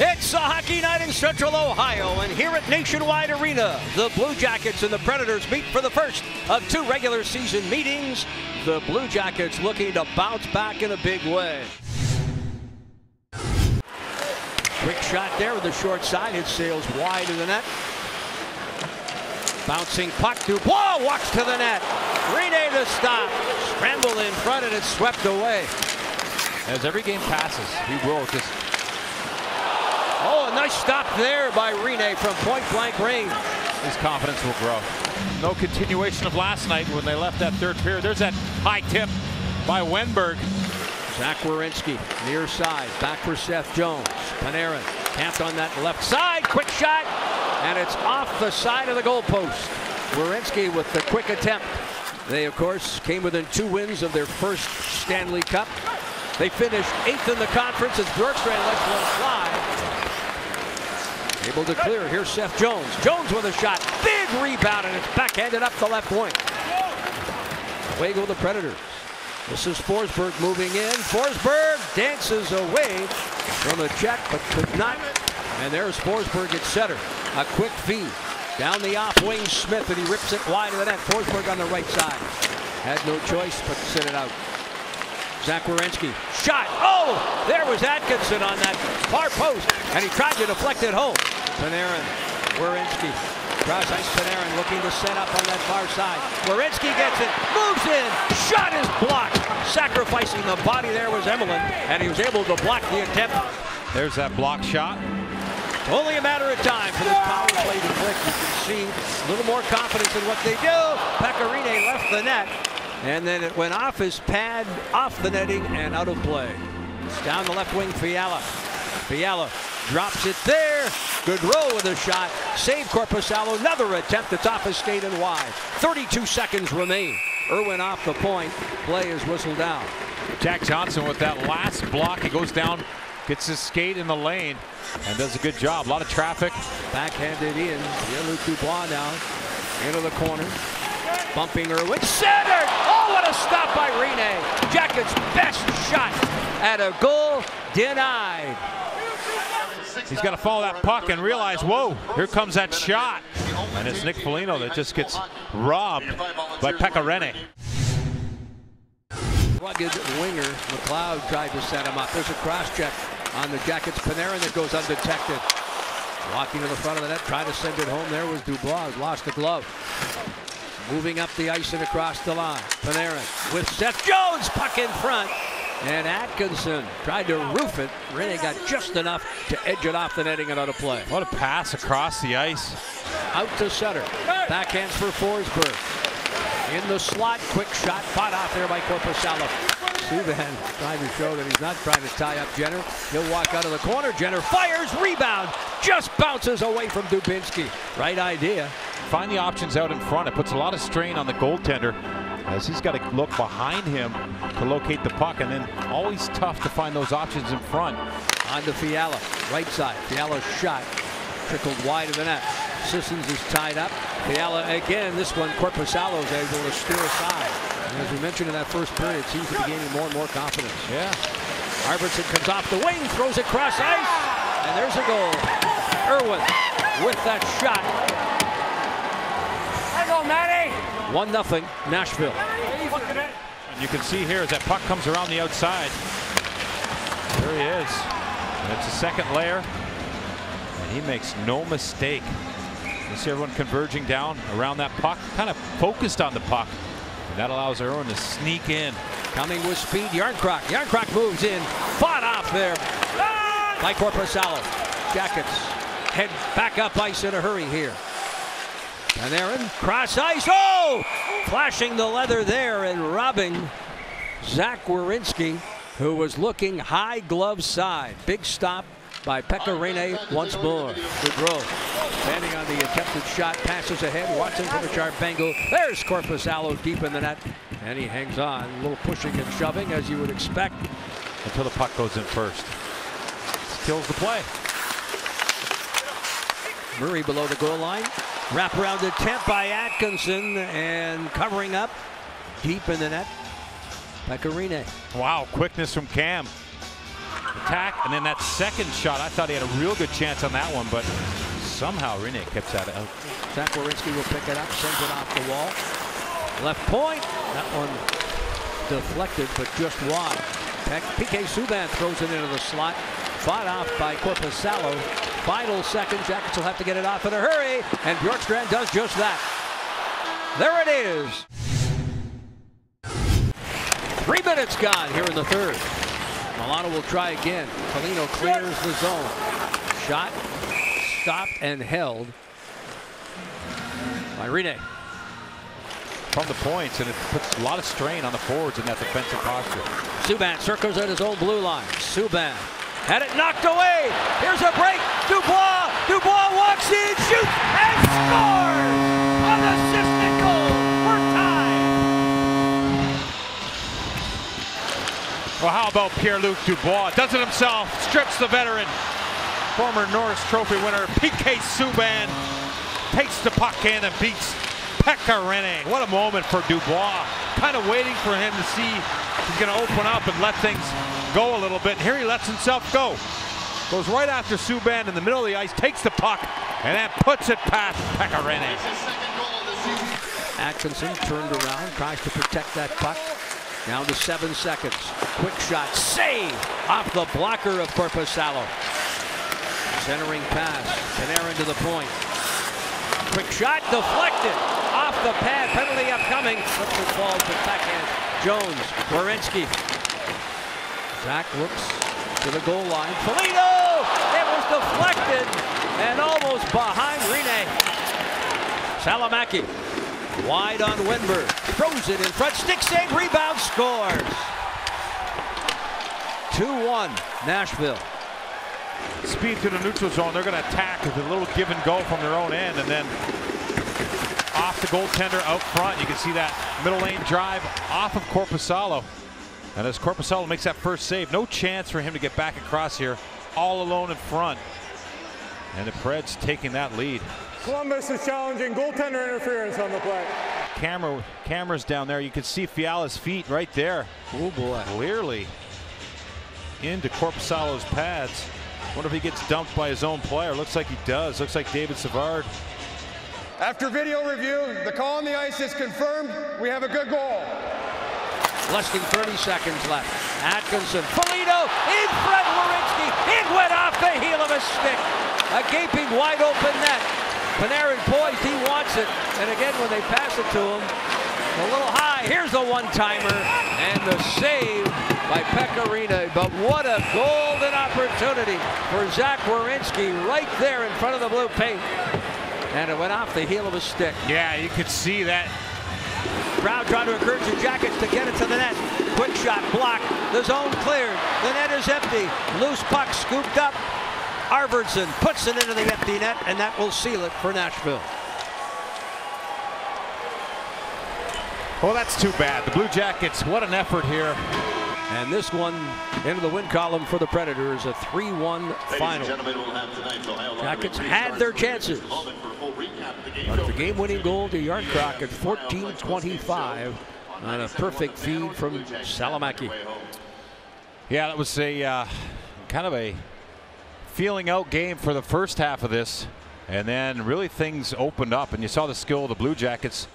It's a hockey night in Central Ohio, and here at Nationwide Arena, the Blue Jackets and the Predators meet for the first of two regular season meetings. The Blue Jackets looking to bounce back in a big way. Quick shot there with the short side. It sails wide of the net. Bouncing puck. Dubois walks to the net. Rinne to stop. Scramble in front and it's swept away. As every game passes, he will just nice stop there by Rinne from point blank range. his confidence will grow. No continuation of last night when they left that third period. There's that high tip by Wennberg. Zach Werenski, near side, back for Seth Jones. Panarin camped on that left side, quick shot, and it's off the side of the goalpost. Werenski with the quick attempt. They, of course, came within two wins of their first Stanley Cup. They finished eighth in the conference as Bjorkstrand lets one fly. Able to clear. Here's Seth Jones. Jones with a shot. Big rebound, and it's backhanded up the left wing. Away go the Predators. This is Forsberg moving in. Forsberg dances away from a check, but could not. And there's Forsberg at center. A quick feed. Down the off wing, Smith, and he rips it wide of the net. Forsberg on the right side. Had no choice but to sit it out. Zach Werenski. Shot. Oh, there was Atkinson on that far post, and he tried to deflect it home. Panarin. Werenski. Cross ice Panarin looking to set up on that far side. Werenski gets it. Moves in. Shot is blocked. Sacrificing the body there was Emelin, and he was able to block the attempt. There's that block shot. Only a matter of time for this power play to click. You can see a little more confidence in what they do. Pekka Rinne left the net. And then it went off his pad, off the netting, and out of play. It's down the left wing, Fiala. Fiala drops it there. Gaudreau with a shot. Save Korpisalo. Another attempt. It's off his skate and wide. 32 seconds remain. Irwin off the point. Play is whistled down. Jack Johnson with that last block. He goes down, gets his skate in the lane, and does a good job. A lot of traffic. Backhanded in. Pierre-Luc Dubois now into the corner. Bumping Irwin. Centered! Oh, what a stop by Rinne. Jackets' best shot at a goal denied. He's got to follow that puck and realize, whoa, here comes that shot. And it's Nick Foligno that just gets robbed by Pekka Rinne. Rugged winger. McLeod tried to set him up. There's a cross check on the Jackets. Panarin that goes undetected. Walking to the front of the net, trying to send it home. There was Dubois. Lost the glove. Moving up the ice and across the line. Panarin with Seth Jones. Puck in front. And Atkinson tried to roof it. Rinne got just enough to edge it off the netting and out of play. What a pass across the ice. Out to center. Backhands for Forsberg. In the slot, quick shot, fought off there by Korpisalo. Subban trying to show that he's not trying to tie up Jenner. He'll walk out of the corner. Jenner fires, rebound, just bounces away from Dubinsky. Right idea. Find the options out in front. It puts a lot of strain on the goaltender as he's got to look behind him to locate the puck and then always tough to find those options in front. On to Fiala, right side. Fiala's shot trickled wide of the net. Sissons is tied up. Fiala again, this one Korpisalo is able to steer aside. And as we mentioned in that first period, seems to be gaining more and more confidence. Yeah. Arvidsson comes off the wing, throws it cross ice, and there's a goal. Irwin with that shot. I go, Matty. 1 0 Nashville. And you can see here as that puck comes around the outside. There he is. And it's a second layer. And he makes no mistake. You see everyone converging down around that puck, kind of focused on the puck. And that allows Irwin to sneak in. Coming with speed, Jarnkrok. Jarnkrok moves in, fought off there by Korpisalo. Jackets head back up ice in a hurry here. Panarin, cross ice. Oh! Flashing the leather there and robbing Zach Werenski, who was looking high glove side. Big stop by Pekka Rinne once more. Gaudreau standing on the attempted shot, passes ahead, Watson the sharp angle. There's Korpisalo deep in the net, and he hangs on. A little pushing and shoving, as you would expect. Until the puck goes in first. Kills the play. Murray below the goal line. Wraparound attempt by Atkinson and covering up deep in the net. Pekka Rinne. Wow, quickness from Cam. attack, and then that second shot, I thought he had a real good chance on that one, but somehow Rinne kept that out. Zach Werenski will pick it up, sends it off the wall. Left point. That one deflected, but just wide. PK Subban throws it into the slot. Fought off by Korpisalo. Final second. Jackets will have to get it off in a hurry. And Bjorkstrand does just that. There it is. Three minutes gone here in the third. Milano will try again. Foligno clears the zone. Shot stopped and held by Rinne. From the points, and it puts a lot of strain on the forwards in that defensive posture. Subban circles at his own blue line. Subban had it knocked away. Here's a break. Dubois. Dubois walks in, shoots, and scores! An assistant goal. We're. Well, how about Pierre-Luc Dubois? Does it himself. Strips the veteran. Former Norris Trophy winner PK Subban takes the puck in and beats Pekka Rinne. What a moment for Dubois. Kind of waiting for him to see he's going to open up and let things go a little bit. Here he lets himself go. Goes right after Subban in the middle of the ice, takes the puck, and then puts it past Pekka Rinne. Atkinson turned around, tries to protect that puck. Down to seven seconds. Quick shot, save off the blocker of Korpisalo. Centering pass, Panarin to the point. Quick shot, deflected the pad. Penalty upcoming. And falls to backhand. Jones, Werenski. Zach looks to the goal line. Foligno! It was deflected and almost behind Rinne. Salomaki wide on Wennberg. Throws it in front. Stick save, rebound, scores. 2-1 Nashville. Speed to the neutral zone. They're going to attack with a little give and go from their own end, and then off the goaltender out front. You can see that middle lane drive off of Korpisalo. And as Korpisalo makes that first save, no chance for him to get back across here, all alone in front. And the Preds taking that lead. Columbus is challenging goaltender interference on the play. Camera, cameras down there. You can see Fiala's feet right there. Oh boy. Clearly into Korpisalo's pads. Wonder if he gets dumped by his own player. Looks like he does. Looks like David Savard. After video review, the call on the ice is confirmed. We have a good goal. Less than 30 seconds left. Atkinson, Foligno, in front, Werenski. It went off the heel of a stick. A gaping wide open net. Panarin poised, he wants it. And again, when they pass it to him, a little high. Here's a one-timer and the save by Pekka Rinne. But what a golden opportunity for Zach Werenski right there in front of the blue paint. And it went off the heel of a stick. Yeah, you could see that. Crowd trying to encourage the Jackets to get it to the net. Quick shot blocked. The zone cleared. The net is empty. Loose puck scooped up. Arvidsson puts it into the empty net, and that will seal it for Nashville. Well, that's too bad. The Blue Jackets, what an effort here. And this one into the win column for the Predators, a 3-1 final. Jackets had their chances. But the game-winning goal to Jarnkrok at 14-25 on a perfect feed from Salomaki. Yeah, that was a uh, kind of a feeling out game for the first half of this. And then really things opened up and you saw the skill of the Blue Jackets